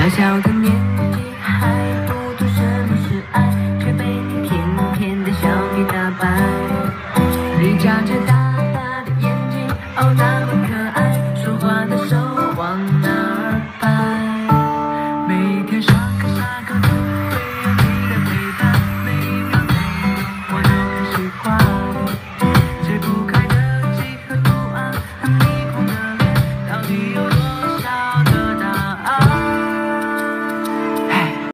小小的年纪还不懂什么是爱，却被你甜甜的笑给打败。你眨着大大的眼睛，哦，那么。